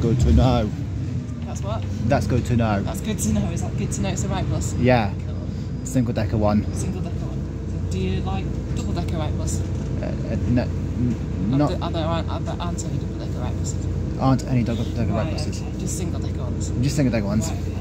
good to know. That's what? That's good to know. That's good to know. Is that good to know it's a Wright bus? Yeah, Cool. single decker one. Single decker one. So do you like double decker Wright bus? Uh, uh, no, not there, are, there, there aren't any double decker Wright buses? aren't any double decker Wright Right, buses. okay. Just single decker ones. Just single decker ones. Right, okay.